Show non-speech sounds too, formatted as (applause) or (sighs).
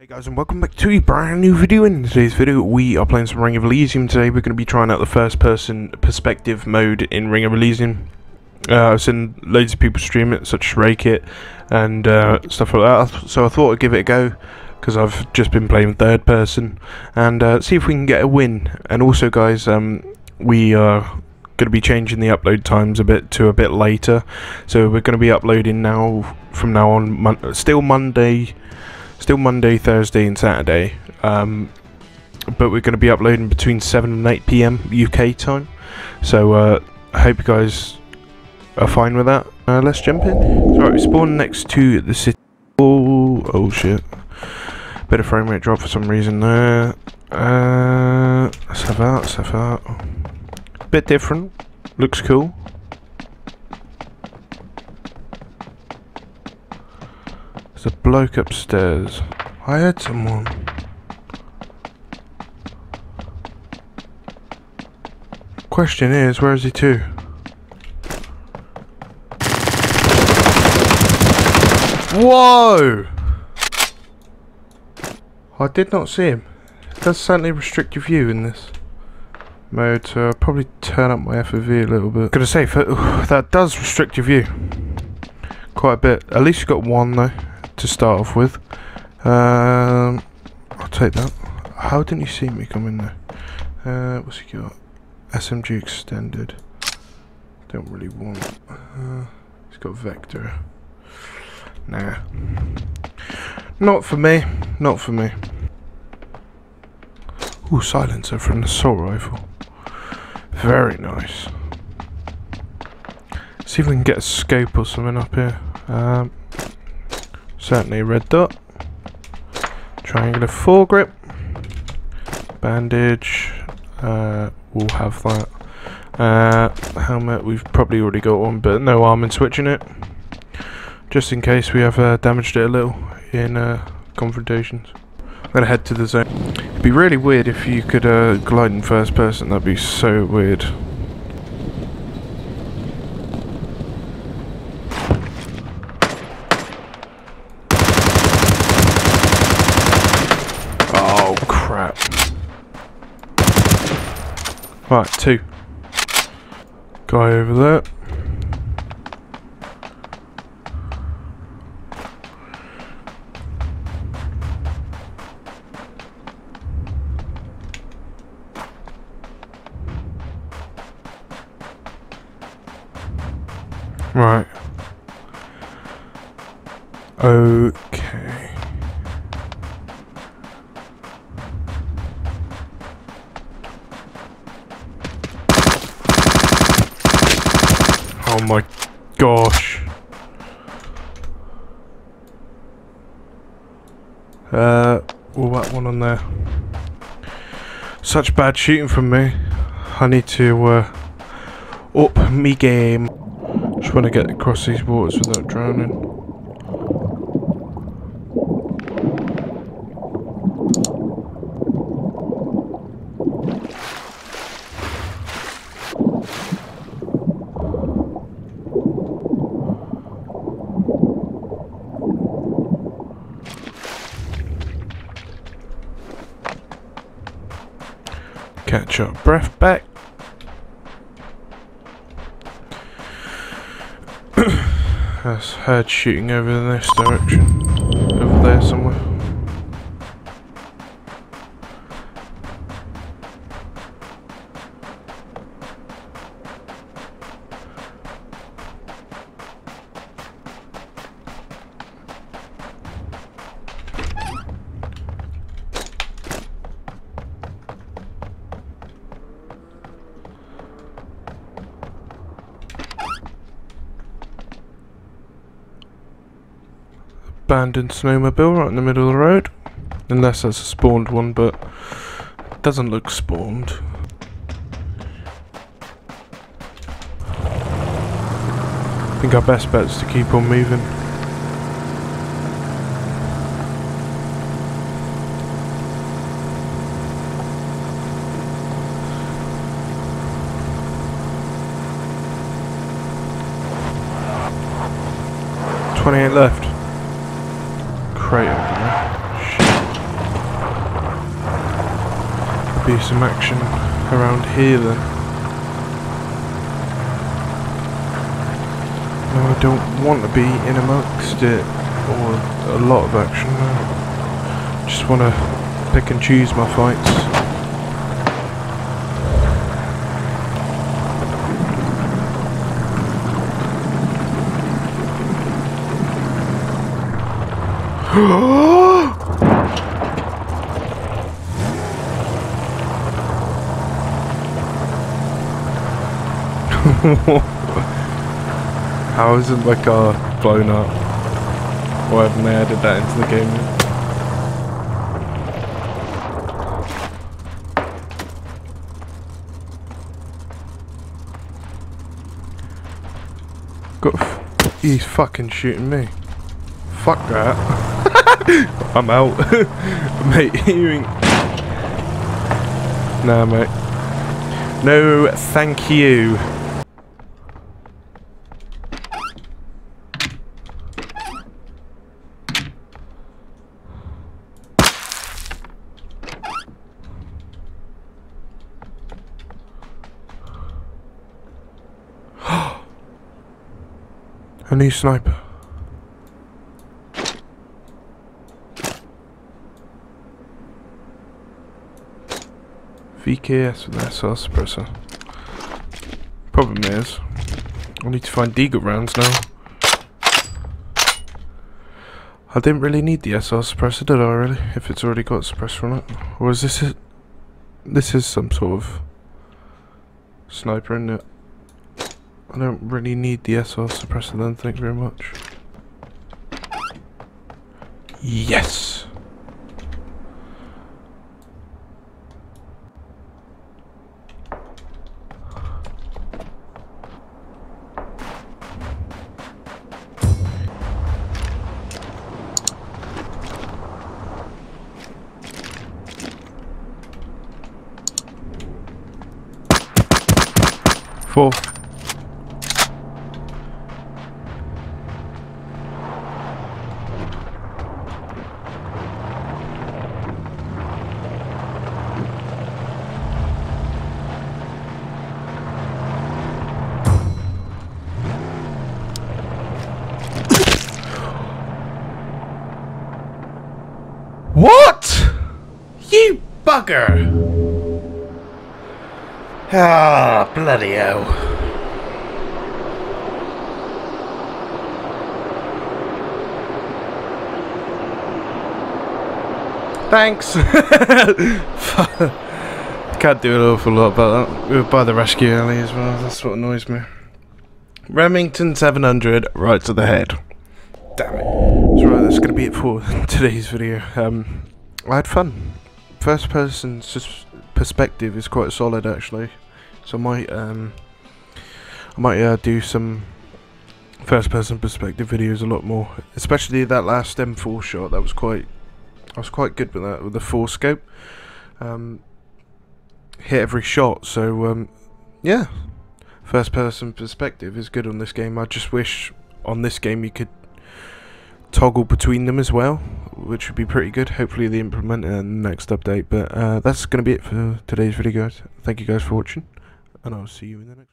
Hey guys and welcome back to a brand new video. In today's video we are playing some Ring of Elysium today. We're going to be trying out the first person perspective mode in Ring of Elysium. Uh, I've seen loads of people stream it, such as Rakit and uh, stuff like that. So I thought I'd give it a go because I've just been playing third person and uh, see if we can get a win. And also guys, um, we are going to be changing the upload times a bit to a bit later. So we're going to be uploading now from now on, mon still Monday Still Monday, Thursday, and Saturday. Um, but we're going to be uploading between 7 and 8 pm UK time. So uh, I hope you guys are fine with that. Uh, let's jump in. So right, we spawn next to the city. Oh, oh shit. Bit of frame rate drop for some reason there. Uh, let's have that, let's have that. Bit different. Looks cool. There's a bloke upstairs. I heard someone. Question is, where is he to? Whoa! I did not see him. It does certainly restrict your view in this mode, so I'll probably turn up my FOV a little bit. Gonna say, (sighs) that does restrict your view. Quite a bit. At least you got one though to start off with. Um, I'll take that. How didn't you see me come in there? Uh, what's he got? SMG extended. Don't really want. Uh, he's got vector. Nah. Not for me. Not for me. Ooh, silencer from the assault rifle. Very nice. See if we can get a scope or something up here. Um, Certainly a red dot. Triangular foregrip. Bandage. Uh, we'll have that. Uh, helmet, we've probably already got one, but no arm in switching it. Just in case we have uh, damaged it a little in uh, confrontations. I'm gonna head to the zone. It'd be really weird if you could uh, glide in first person, that'd be so weird. Right, two. Guy over there. Right. Okay. Oh my gosh. Uh, all that one on there. Such bad shooting from me. I need to uh, up me game. Just want to get across these waters without drowning. Catch up breath back. (coughs) That's heard shooting over in this direction. Over there somewhere. Abandoned snowmobile right in the middle of the road. Unless that's a spawned one, but it doesn't look spawned. I think our best bet is to keep on moving. Twenty-eight left crate over there. Shit. Be some action around here then. No, I don't want to be in amongst it, or a lot of action. I just want to pick and choose my fights. (gasps) How isn't my car blown up? Why haven't they added that into the game yet? Got he's fucking shooting me. Fuck that. I'm out. (laughs) mate, (laughs) ain't... Nah, mate. No, thank you. (gasps) A new sniper. VKS with SR suppressor. Problem is, I need to find Deagle rounds now. I didn't really need the SR suppressor, did I really? If it's already got a suppressor on it. Or is this it? This is some sort of sniper, isn't it? I don't really need the SR suppressor then, thank you very much. Yes! Four. What? You bugger! Ah, bloody hell. Thanks! (laughs) Can't do an awful lot about that. We were by the rescue alley as well, that's what annoys me. Remington 700, right to the head. Damn it. That's right, that's going to be it for (laughs) today's video. Um, I had fun. First person perspective is quite solid actually. So I might, um, I might uh, do some first person perspective videos a lot more. Especially that last M4 shot, that was quite, I was quite good with that, with the full scope. Um, hit every shot, so um, yeah. First person perspective is good on this game. I just wish on this game you could toggle between them as well, which would be pretty good. Hopefully they implement in the next update. But uh, that's going to be it for today's video, guys. Thank you guys for watching, and I'll see you in the next